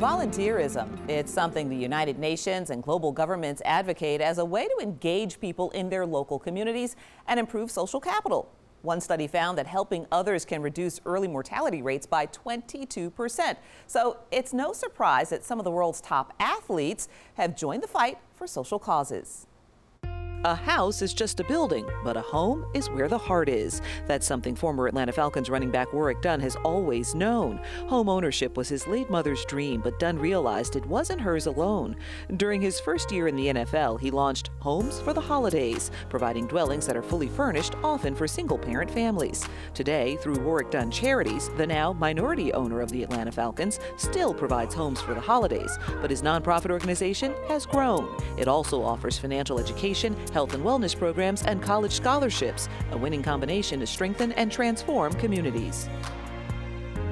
Volunteerism. It's something the United Nations and global governments advocate as a way to engage people in their local communities and improve social capital. One study found that helping others can reduce early mortality rates by 22%. So it's no surprise that some of the world's top athletes have joined the fight for social causes. A house is just a building, but a home is where the heart is. That's something former Atlanta Falcons running back Warrick Dunn has always known. Home ownership was his late mother's dream, but Dunn realized it wasn't hers alone. During his first year in the NFL, he launched Homes for the Holidays, providing dwellings that are fully furnished, often for single parent families. Today, through Warrick Dunn Charities, the now minority owner of the Atlanta Falcons still provides homes for the holidays, but his nonprofit organization has grown. It also offers financial education health and wellness programs, and college scholarships, a winning combination to strengthen and transform communities.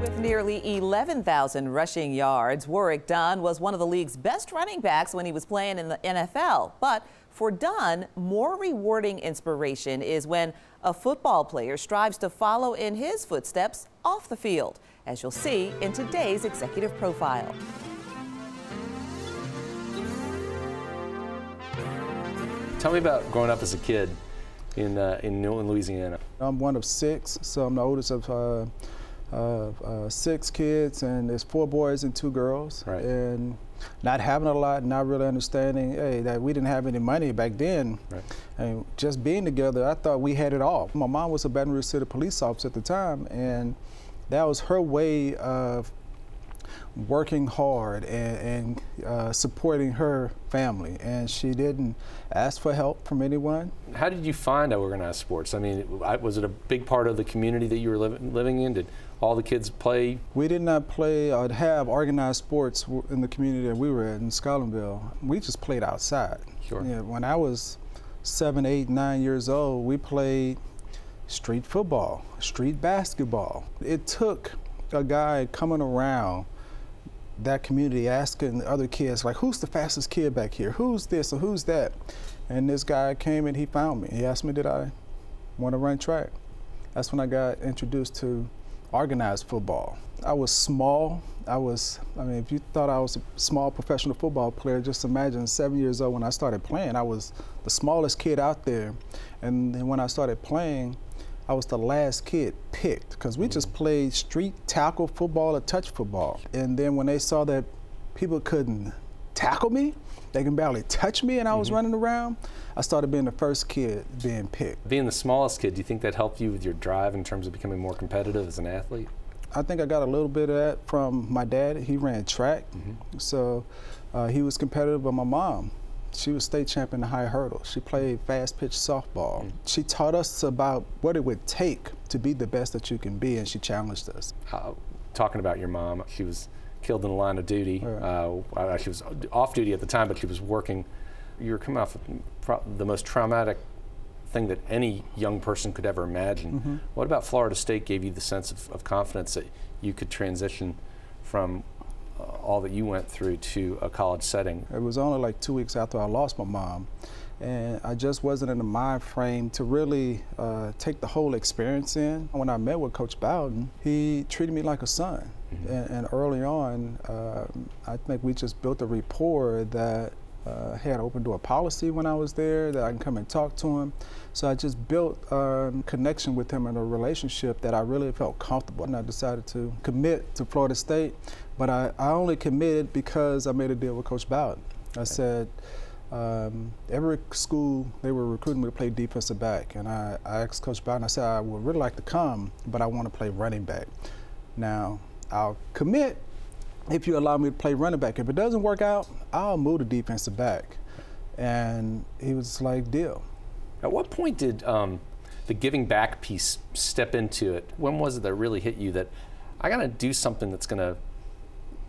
With nearly 11,000 rushing yards, Warrick Dunn was one of the league's best running backs when he was playing in the NFL. But for Dunn, more rewarding inspiration is when a football player strives to follow in his footsteps off the field, as you'll see in today's executive profile. Tell me about growing up as a kid in uh, in New Orleans, Louisiana. I'm one of six, so I'm the oldest of uh, uh, uh, six kids, and there's four boys and two girls. Right. And not having a lot, not really understanding, hey, that we didn't have any money back then. Right. And just being together, I thought we had it all. My mom was a Baton Rouge City police officer at the time, and that was her way of working hard and, and uh, supporting her family, and she didn't ask for help from anyone. How did you find organized sports? I mean, was it a big part of the community that you were li living in? Did all the kids play? We did not play or have organized sports in the community that we were in Scotlandville. We just played outside. Sure. Yeah, when I was seven, eight, nine years old, we played street football, street basketball. It took a guy coming around that community asking other kids, like, who's the fastest kid back here? Who's this or who's that? And this guy came and he found me. He asked me, did I want to run track? That's when I got introduced to organized football. I was small. I was, I mean, if you thought I was a small professional football player, just imagine seven years old when I started playing, I was the smallest kid out there. And when I started playing, I was the last kid picked because we just played street tackle football or touch football. And then when they saw that people couldn't tackle me, they can barely touch me, and I was mm -hmm. running around, I started being the first kid being picked. Being the smallest kid, do you think that helped you with your drive in terms of becoming more competitive as an athlete? I think I got a little bit of that from my dad. He ran track, mm -hmm. so uh, he was competitive, but my mom, she was state champion in high hurdle. She played fast pitch softball. Mm. She taught us about what it would take to be the best that you can be, and she challenged us. Uh, talking about your mom, she was killed in the line of duty. Uh, she was off duty at the time, but she was working. You were coming off the most traumatic thing that any young person could ever imagine. Mm -hmm. What about Florida State gave you the sense of, of confidence that you could transition from all that you went through to a college setting? It was only like two weeks after I lost my mom. And I just wasn't in the mind frame to really uh, take the whole experience in. When I met with Coach Bowden, he treated me like a son. Mm -hmm. and, and, early on, uh, I think we just built a rapport that uh, had open door policy when I was there, that I can come and talk to him. So I just built a connection with him and a relationship that I really felt comfortable. And I decided to commit to Florida State, but I, I only committed because I made a deal with Coach Bowden. I said, um, every school, they were recruiting me to play defensive back. And I, I asked Coach Bowden, I said, I would really like to come, but I want to play running back. Now, I'll commit if you allow me to play running back. If it doesn't work out, I'll move to defensive back. And he was like, deal. At what point did um, the giving back piece step into it? When was it that really hit you that I got to do something that's going to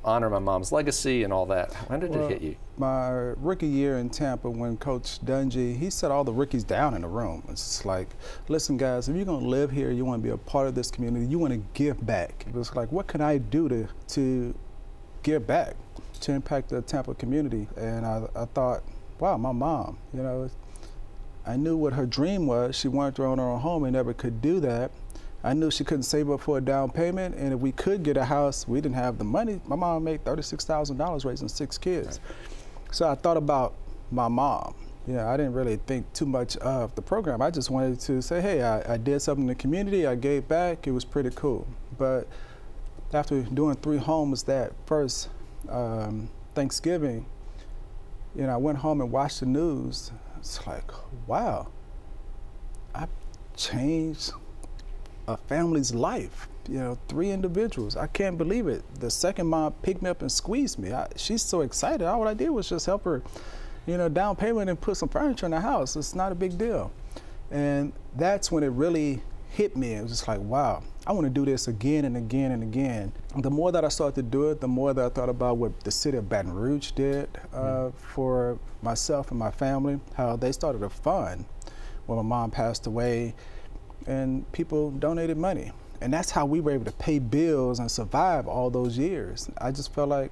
honor my mom's legacy and all that? When did well, it hit you? My rookie year in Tampa, when Coach Dungy, he set all the rookies down in the room. It's like, listen, guys, if you're going to live here, you want to be a part of this community, you want to give back. It was like, what can I do to, to give back to impact the Tampa community. And I, I thought, wow, my mom, you know, I knew what her dream was. She wanted to own her own home and never could do that. I knew she couldn't save up for a down payment, and if we could get a house, we didn't have the money. My mom made thirty-six thousand dollars raising six kids, so I thought about my mom. You know, I didn't really think too much of the program. I just wanted to say, hey, I, I did something in the community. I gave back. It was pretty cool. But after doing three homes that first um, Thanksgiving, you know, I went home and watched the news. It's like, wow, I changed a family's life. You know, three individuals. I can't believe it. The second mom picked me up and squeezed me. I, she's so excited. All I did was just help her, you know, down payment and put some furniture in the house. It's not a big deal. And that's when it really hit me. It was just like, wow, I want to do this again and again and again. The more that I started to do it, the more that I thought about what the city of Baton Rouge did uh, mm. for myself and my family, how they started a fund when my mom passed away, and people donated money. And that's how we were able to pay bills and survive all those years. I just felt like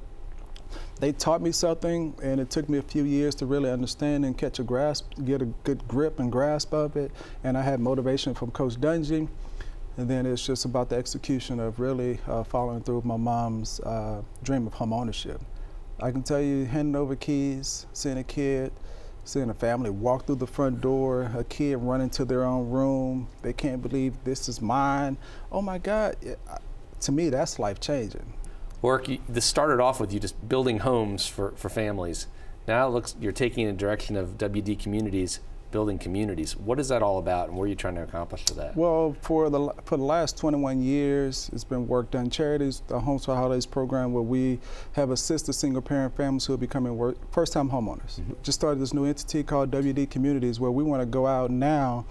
they taught me something, and it took me a few years to really understand and catch a grasp, get a good grip and grasp of it. And I had motivation from Coach Dungy. And then it's just about the execution of really uh, following through with my mom's uh, dream of home ownership. I can tell you, handing over keys, seeing a kid, seeing a family walk through the front door, a kid run into their own room, they can't believe this is mine. Oh my God, to me, that's life changing. Work, this started off with you just building homes for, for families. Now it looks you're taking in the direction of WD communities building communities. What is that all about, and what are you trying to accomplish with that? Well, for the for the last 21 years, it's been Warrick Dunn charities, the Homes for Holidays program, where we have assisted single-parent families who are becoming first-time homeowners. Mm-hmm. Just started this new entity called WD Communities, where we want to go out now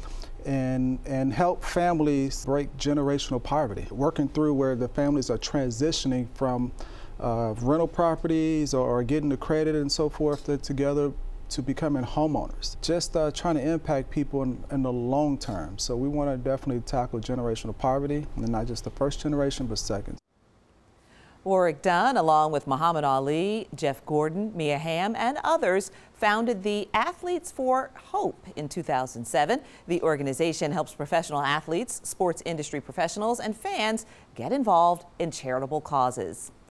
and and help families break generational poverty, working through where the families are transitioning from uh, rental properties or, or getting the credit and so forth together to becoming homeowners, just uh, trying to impact people in, in, the long term. So we want to definitely tackle generational poverty, and not just the first generation, but second. Warrick Dunn, along with Muhammad Ali, Jeff Gordon, Mia Hamm, and others, founded the Athletes for Hope in 2007. The organization helps professional athletes, sports industry professionals, and fans get involved in charitable causes.